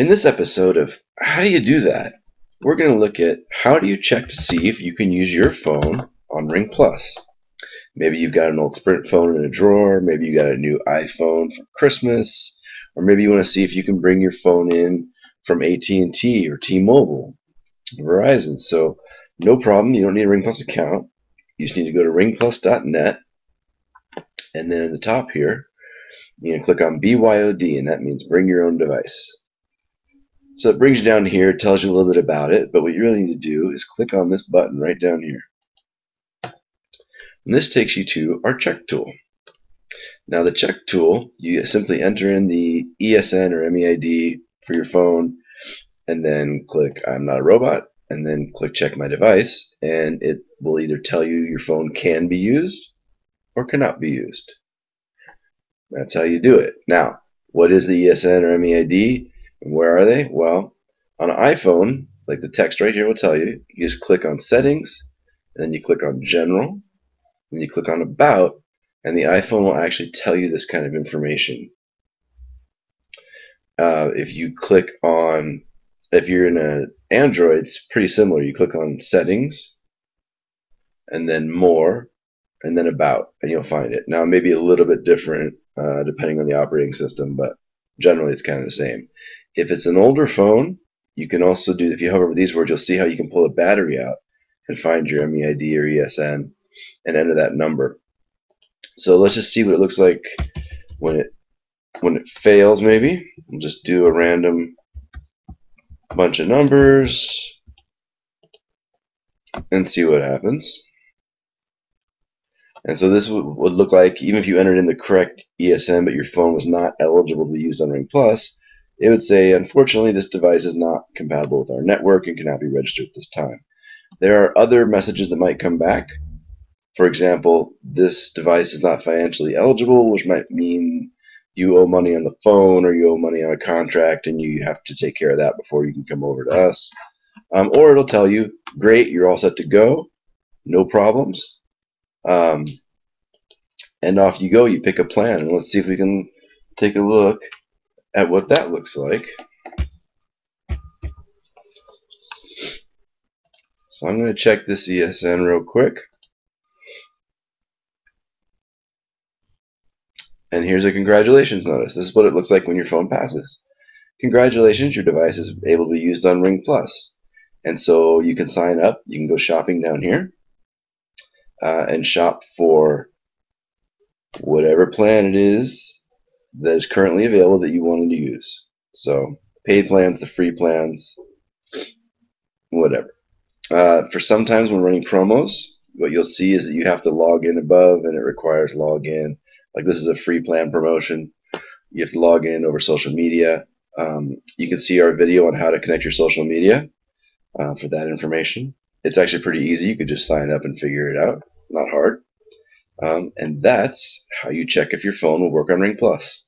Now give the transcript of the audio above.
In this episode of How Do You Do That? We're going to look at how do you check to see if you can use your phone on Ring Plus. Maybe you've got an old Sprint phone in a drawer, maybe you got a new iPhone for Christmas, or maybe you want to see if you can bring your phone in from AT&T or T-Mobile, Verizon. So no problem, you don't need a Ring Plus account. You just need to go to ringplus.net and then in the top here, you can click on BYOD and that means bring your own device. So it brings you down here, tells you a little bit about it, but what you really need to do is click on this button right down here. And this takes you to our check tool. Now the check tool, you simply enter in the ESN or MEID for your phone and then click I'm not a robot and then click check my device and it will either tell you your phone can be used or cannot be used. That's how you do it. Now, what is the ESN or MEID? And where are they? Well, on an iPhone, like the text right here will tell you, you just click on Settings, and then you click on General, and you click on About, and the iPhone will actually tell you this kind of information. Uh, if you click on, if you're in an Android, it's pretty similar. You click on Settings, and then More, and then About, and you'll find it. Now, maybe a little bit different uh, depending on the operating system, but generally it's kind of the same. If it's an older phone, you can also do, if you hover over these words, you'll see how you can pull a battery out and find your MEID or ESN and enter that number. So let's just see what it looks like when it when it fails maybe. We'll just do a random bunch of numbers and see what happens. And so this would, would look like, even if you entered in the correct ESN but your phone was not eligible to be used on Ring Plus, it would say, unfortunately, this device is not compatible with our network and cannot be registered at this time. There are other messages that might come back. For example, this device is not financially eligible, which might mean you owe money on the phone or you owe money on a contract and you have to take care of that before you can come over to us. Um, or it'll tell you, great, you're all set to go, no problems. Um, and off you go, you pick a plan. And let's see if we can take a look at what that looks like. So I'm going to check this ESN real quick. And here's a congratulations notice. This is what it looks like when your phone passes. Congratulations, your device is able to be used on Ring Plus. And so you can sign up. You can go shopping down here uh, and shop for whatever plan it is that is currently available that you wanted to use. So paid plans, the free plans, whatever. Uh, for sometimes when running promos, what you'll see is that you have to log in above and it requires login. Like this is a free plan promotion. You have to log in over social media. Um, you can see our video on how to connect your social media uh, for that information. It's actually pretty easy. You could just sign up and figure it out. Not hard. Um, and that's how you check if your phone will work on Ring Plus.